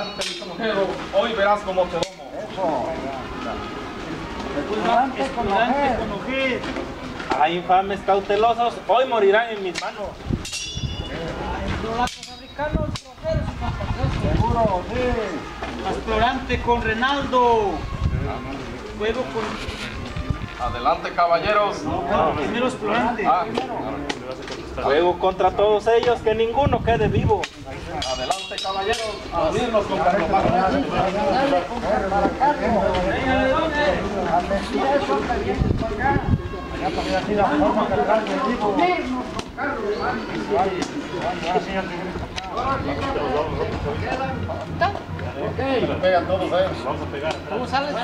Lisonjero, hoy verás cómo te domo. Explorantes con mujer. Ay, infames cautelosos, hoy morirán en mis manos. Explorantes africanos. Seguro, sí. Explorante con Renaldo. Juego con. Adelante, caballeros. Primero explorante. Ah, Juego contra todos ellos, que ninguno quede vivo. adelante, caballeros. A unirnos con tipo. Pegan todos ellos. ¿Cómo sales?